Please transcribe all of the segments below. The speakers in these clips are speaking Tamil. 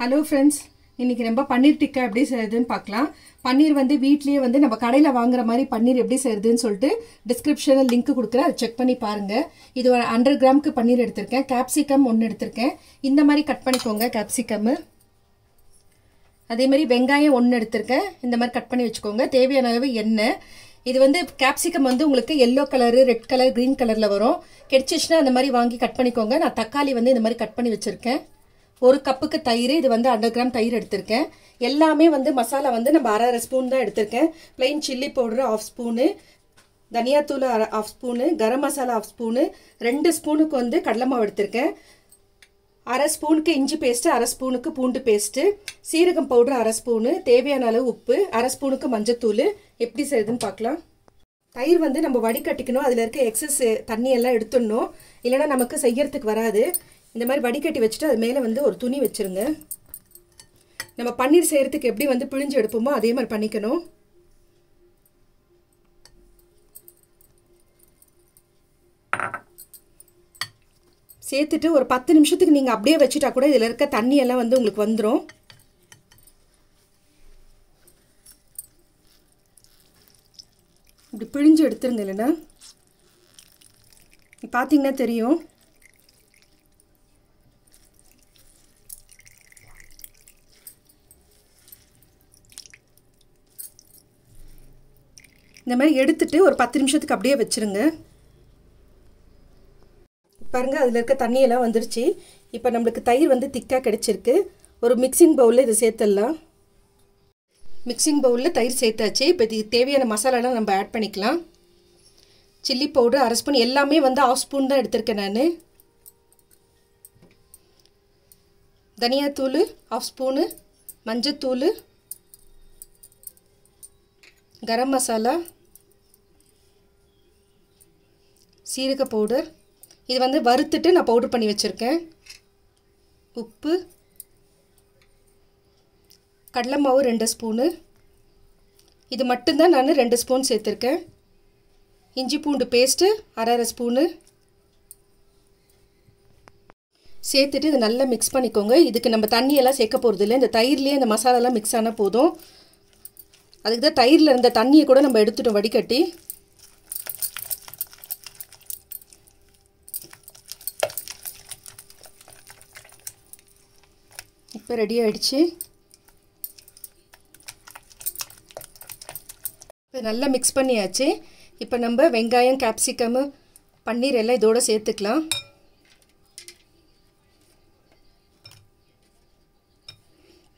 ஹலோ ஃப்ரெண்ட்ஸ் இன்றைக்கி நம்ம பன்னீர் டிக்கா எப்படி செய்யுதுன்னு பார்க்கலாம். பன்னீர் வந்து வீட்லேயே வந்து நம்ம கடையில் வாங்குற மாதிரி பன்னீர் எப்படி செய்யுதுன்னு சொல்லிட்டு டிஸ்கிரிப்ஷனில் லிங்க் கொடுக்குறேன். அதை செக் பண்ணி பாருங்கள் இது ஒரு ஹண்ட்ரட் கிராமுக்கு பன்னீர் எடுத்திருக்கேன். கேப்சிகம் ஒன்று எடுத்திருக்கேன். இந்த மாதிரி கட் பண்ணிக்கோங்க கேப்சிகம்மு அதேமாதிரி வெங்காயம் ஒன்று எடுத்திருக்கேன். இந்த மாதிரி கட் பண்ணி வச்சுக்கோங்க. தேவையான அளவு எண்ணெய். இது வந்து கேப்சிகம் வந்து உங்களுக்கு yellow colour red colour green கலரில் வரும். கிடைச்சிச்சுன்னா அந்த மாதிரி வாங்கி கட் பண்ணிக்கோங்க. நான் தக்காளி வந்து இந்த மாதிரி கட் பண்ணி வச்சுருக்கேன். ஒரு கப்புக்கு தயிர் இது வந்து அண்டர் கிராம் தயிர் எடுத்திருக்கேன். எல்லாமே வந்து மசாலா வந்து நம்ம அரை அரை ஸ்பூன் தான் எடுத்திருக்கேன். Plain chilli powder half spoon தனியாத்தூள் அரை half spoon garam masala half spoon ரெண்டு ஸ்பூனுக்கு வந்து கடலை மாவு எடுத்திருக்கேன். அரை ஸ்பூனுக்கு இஞ்சி பேஸ்ட்டு அரை ஸ்பூனுக்கு பூண்டு பேஸ்ட்டு சீரகம் பவுடர் அரை ஸ்பூனு தேவையான அளவு உப்பு அரை ஸ்பூனுக்கு மஞ்சத்தூள். எப்படி செய்யுதுன்னு பார்க்கலாம். தயிர் வந்து நம்ம வடிகட்டிக்கணும். அதில் இருக்க எக்ஸஸ் தண்ணியெல்லாம் எடுத்துடணும். இல்லைனா நமக்கு செய்யறதுக்கு வராது. இந்த மாதிரி வடிகட்டி வச்சுட்டு அது மேலே வந்து ஒரு துணி வச்சுருங்க. நம்ம பன்னீர் செய்கிறதுக்கு எப்படி வந்து பிழிஞ்சு எடுப்போமோ அதே மாதிரி பண்ணிக்கணும். சேர்த்துட்டு ஒரு பத்து நிமிஷத்துக்கு நீங்கள் அப்படியே வச்சுட்டா கூட இதில் இருக்க தண்ணியெல்லாம் வந்து உங்களுக்கு வந்துடும் இப்படி பிழிஞ்சு எடுத்துருங்க இல்லைன்னா. பார்த்தீங்கன்னா தெரியும். இந்த மாதிரி எடுத்துட்டு ஒரு பத்து நிமிஷத்துக்கு அப்படியே வச்சுருங்க. பாருங்கள் அதில் இருக்க தண்ணியெல்லாம் வந்துருச்சு. இப்போ நம்மளுக்கு தயிர் வந்து திக்காக கிடச்சிருக்கு. ஒரு மிக்சிங் பவுலில் இதை சேர்த்துடலாம். மிக்சிங் பவுலில் தயிர் சேர்த்தாச்சு. இப்போ இதுக்கு தேவையான மசாலாலாம் நம்ம ஆட் பண்ணிக்கலாம். சில்லி பவுடர் அரை ஸ்பூன் எல்லாமே வந்து ஆஃப் ஸ்பூன் தான் எடுத்திருக்கேன் நான். தனியாத்தூள் ஆஃப் ஸ்பூனு மஞ்சத்தூள் கரம் மசாலா சீரக பவுடர் இது வந்து வறுத்துட்டு நான் பவுடர் பண்ணி வச்சுருக்கேன். உப்பு. கடலை மாவு ரெண்டு ஸ்பூனு இது மட்டும்தான் நான் ரெண்டு ஸ்பூன் சேர்த்துருக்கேன். இஞ்சி பூண்டு பேஸ்ட்டு அரை அரை ஸ்பூனு சேர்த்துட்டு இது நல்லா மிக்ஸ் பண்ணிக்கோங்க. இதுக்கு நம்ம தண்ணியெல்லாம் சேர்க்க போகிறது இல்லை. இந்த தயிர்லேயே இந்த மசாலாலாம் மிக்ஸ் ஆனால் போதும். அதுக்கு தான் தயிரில் இருந்த தண்ணியை கூட நம்ம எடுத்துட்டோம் வடிகட்டி. இப்போ ரெடி ஆகிடுச்சு இப்போ நல்லா மிக்ஸ் பண்ணியாச்சு. இப்போ நம்ம வெங்காயம் கேப்சிகமு பன்னீர் எல்லாம் இதோடு சேர்த்துக்கலாம்.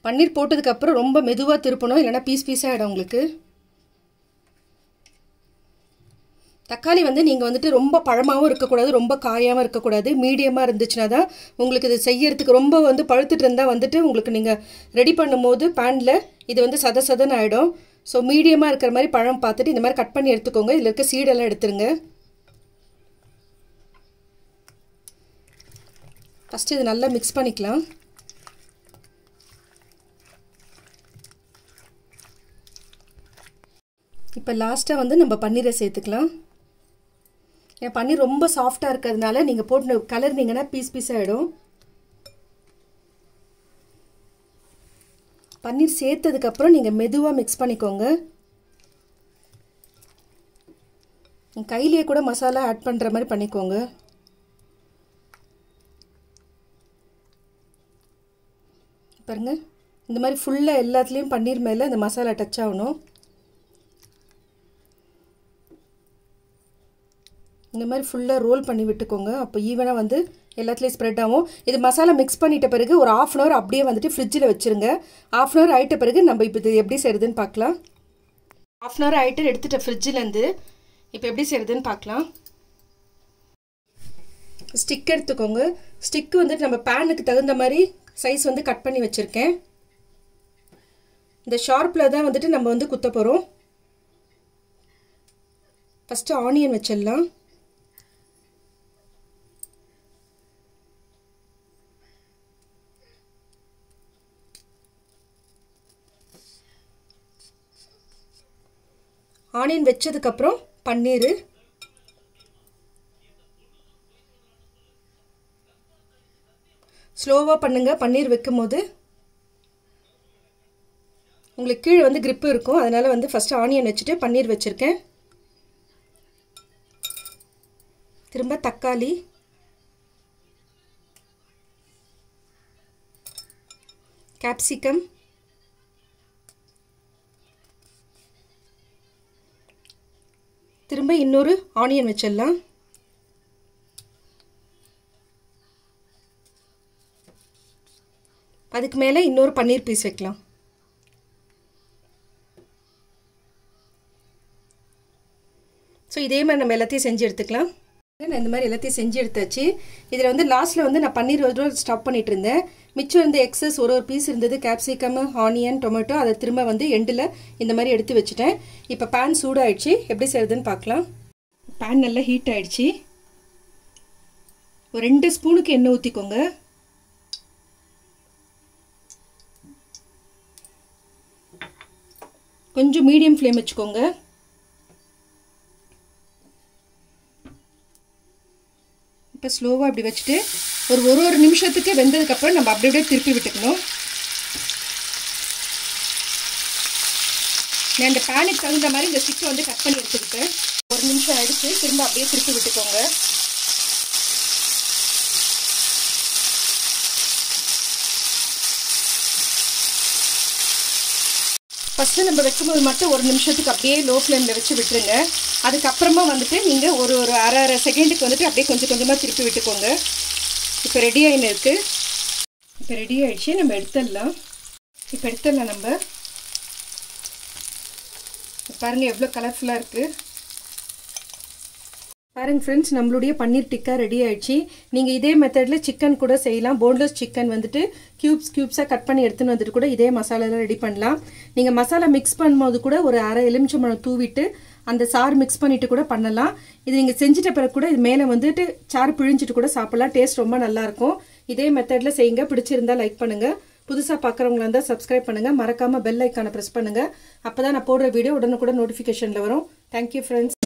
பன்னீர் போட்டதுக்கப்புறம் ரொம்ப மெதுவாக திருப்பணும். இல்லைனா பீஸ் பீஸாக ஆகிடும் உங்களுக்கு. தக்காளி வந்து நீங்கள் வந்துட்டு ரொம்ப பழமாகவும் இருக்கக்கூடாது ரொம்ப காயாகவும் இருக்கக்கூடாது மீடியமாக இருந்துச்சுன்னா தான் உங்களுக்கு இது செய்யறதுக்கு ரொம்ப வந்து பழுத்துட்டு இருந்தால் வந்துட்டு உங்களுக்கு நீங்கள் ரெடி பண்ணும்போது பேனில் இது வந்து சத சதன்னு ஆகிடும் ஸோ மீடியமாக இருக்கிற மாதிரி பழம் பார்த்துட்டு இந்த மாதிரி கட் பண்ணி எடுத்துக்கோங்க. இதில் இருக்க சீடெல்லாம் எடுத்துருங்க. ஃபஸ்ட்டு இது நல்லா மிக்ஸ் பண்ணிக்கலாம். இப்போ லாஸ்ட்டாக வந்து நம்ம பன்னீரை சேர்த்துக்கலாம். ஏன் பன்னீர் ரொம்ப சாஃப்டாக இருக்கிறதுனால நீங்கள் போட்டு கலர்னிங்கன்னா பீஸ் பீஸ் ஆகிடும் பன்னீர் சேர்த்ததுக்கப்புறம் நீங்கள் மெதுவாக மிக்ஸ் பண்ணிக்கோங்க. கையிலேயே கூட மசாலா ஆட் பண்ணுற மாதிரி பண்ணிக்கோங்க. பாருங்க இந்த மாதிரி ஃபுல்லாக எல்லாத்துலேயும் பன்னீர் மேலே இந்த மசாலா டச் ஆகணும். இந்த மாதிரி ஃபுல்லாக ரோல் பண்ணி விட்டுக்கோங்க. அப்போ ஈவனாக வந்து எல்லாத்துலேயும் ஸ்ப்ரெட் ஆகும். இது மசாலா மிக்ஸ் பண்ணிட்ட பிறகு ஒரு ஆஃப் அன் ஹவர் அப்படியே வந்துட்டு ஃப்ரிட்ஜில் வச்சுருங்க. ஆஃப் அன் ஹவர் ஆகிட்ட பிறகு நம்ம இப்போ இது எப்படி செய்கிறதுன்னு பார்க்கலாம். ஆஃப் அன் ஹவர் ஆகிட்டு எடுத்துகிட்ட ஃப்ரிட்ஜிலேருந்து இப்போ எப்படி செய்கிறதுன்னு பார்க்கலாம். ஸ்டிக் எடுத்துக்கோங்க. ஸ்டிக்கு வந்துட்டு நம்ம பேனுக்கு தகுந்த மாதிரி சைஸ் வந்து கட் பண்ணி வச்சுருக்கேன். இந்த ஷார்ப்பில் தான் வந்துட்டு நம்ம வந்து குத்த போகிறோம் ஃபஸ்ட்டு ஆனியன் வச்சிடலாம். ஆனியன் வச்சதுக்கப்புறம் பன்னீர். ஸ்லோவாக பண்ணுங்கள் பன்னீர் வைக்கும் போது உங்களுக்கு கீழே வந்து கிரிப்பு இருக்கும். அதனால் வந்து ஃபஸ்ட்டு ஆனியன் வச்சுட்டு பன்னீர் வச்சுருக்கேன். திரும்ப தக்காளி. கேப்சிகம் திரும்ப இன்னொரு ஆனியன் வச்சிடலாம். அதுக்கு மேலே இன்னொரு பன்னீர் பீஸ் வைக்கலாம். ஸோ இதே மாதிரி நம்ம எல்லாத்தையும் செஞ்சு எடுத்துக்கலாம். நான் இந்த மாதிரி எல்லாத்தையும் செஞ்சு எடுத்தாச்சு. இதில் வந்து லாஸ்ட்டில் வந்து நான் பன்னீர் ஒரு ஸ்டாப் பண்ணிட்டு இருந்தேன். மிச்சம் இருந்த எக்ஸஸ் ஒரு ஒரு பீஸ் இருந்தது கேப்சிகம் ஆனியன் டொமேட்டோ அதை திரும்ப வந்து எண்டில் இந்த மாதிரி எடுத்து வச்சுட்டேன். இப்போ பேன் சூடாயிடுச்சு. எப்படி செய்யுதுன்னு பார்க்கலாம். பேன் நல்லா ஹீட் ஆயிடுச்சு. ஒரு ரெண்டு ஸ்பூனுக்கு எண்ணெய் ஊற்றிக்கோங்க கொஞ்சம் மீடியம் ஃப்ளேம் வச்சுக்கோங்க. இப்போ ஸ்லோவாக இப்படி வச்சுட்டு ஒரு ஒரு ஒரு நிமிஷத்துக்கு வெந்ததுக்கப்புறம் நம்ம அப்படி அப்படியே திருப்பி விட்டுக்கணும். நான் இந்த பேனுக்கு தகுந்த மாதிரி இந்த ஸ்டிக்கை வந்து கட் பண்ணி எடுத்துக்கிட்டு ஒரு நிமிஷம் ஆயிடுச்சு திரும்ப அப்படியே திருப்பி விட்டுக்கோங்க. ஃபஸ்ட்டு நம்ம வைக்கும்போது மட்டும் ஒரு நிமிஷத்துக்கு அப்படியே லோ ஃப்ளேமில் வச்சு விட்டுருங்க. அதுக்கப்புறமா வந்துட்டு நீங்கள் ஒரு ஒரு அரை அரை செகண்டுக்கு வந்துட்டு அப்படியே கொஞ்சம் கொஞ்சமாக திருப்பி விட்டுக்கோங்க. இப்போ ரெடி ஆகின்னு இருக்குது இப்போ ரெடி ஆகிடுச்சு நம்ம எடுத்துடலாம். இப்போ எடுத்துடலாம் நம்ம. பாருங்கள் எவ்வளோ கலர்ஃபுல்லாக இருக்குது பாருங்க ஃப்ரெண்ட்ஸ் நம்மளுடைய பன்னீர் டிக்கா ரெடி ஆயிடுச்சு. நீங்கள் இதே மெத்தடில் சிக்கன் கூட செய்யலாம். போன்லெஸ் சிக்கன் வந்துட்டு க்யூப்ஸ் க்யூப்ஸாக கட் பண்ணி எடுத்துன்னு வந்துட்டு கூட இதே மசாலாலாம் ரெடி பண்ணலாம். நீங்கள் மசாலா மிக்ஸ் பண்ணும்போது கூட ஒரு அரை எலுமிச்சம்பழம் தூவிட்டு அந்த சாறு மிக்ஸ் பண்ணிட்டு கூட பண்ணலாம். இது நீங்கள் செஞ்சுட்ட பிறகு கூட இது மேலே வந்துட்டு சாறு பிழிஞ்சிட்டு கூட சாப்பிடலாம். டேஸ்ட் ரொம்ப நல்லாயிருக்கும் இதே மெத்தடில் செய்யுங்க. பிடிச்சிருந்தா லைக் பண்ணுங்கள் புதுசாக பார்க்குறவங்களா இருந்தால் சப்ஸ்கிரைப் பண்ணுங்கள் மறக்காமல் பெல் ஐக்கானை ப்ரெஸ் பண்ணுங்கள் அப்போ தான் நான் போடுற வீடியோ உடனுக்குடன் நோட்டிஃபிகேஷனில் வரும். Thank you friends